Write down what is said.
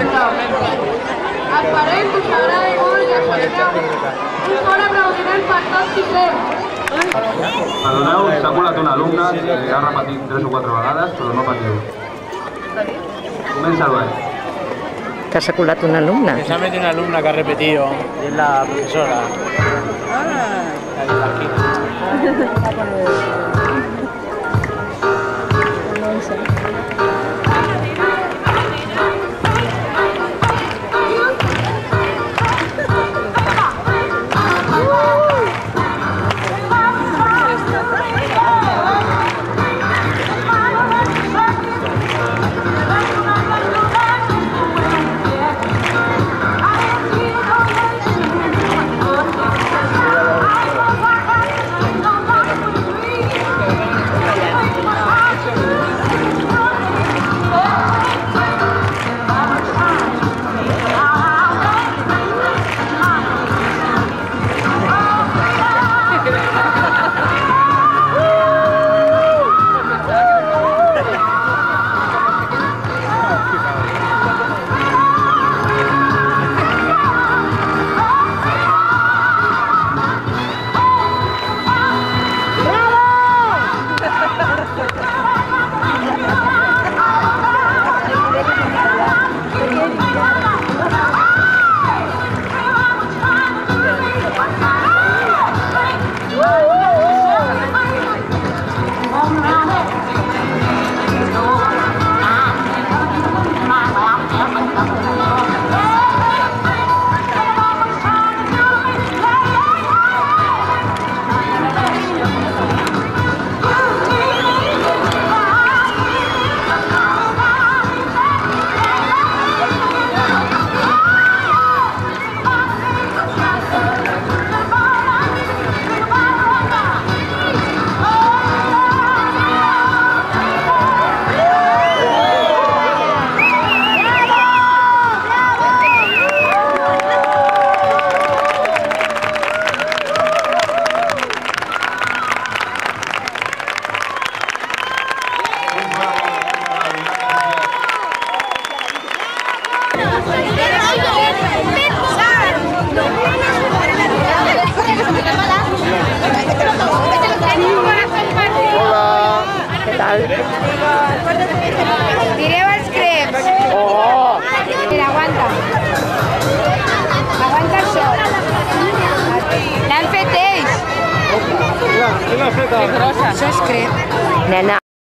Exactamente. Asparente, sabrá y voy a esperar. Un hora para o tener pastor y cero. Una alumna, eh, le agarra para ti tres o cuatro baladas, pero no para ti. Te has saculado una alumna. Exacto, tiene una alumna que ha repetido, que es la profesora. Ah. tal? Tireu els creps. Mira, aguanta. Aguanta això. L'han fet ells. Això és crep. Nena,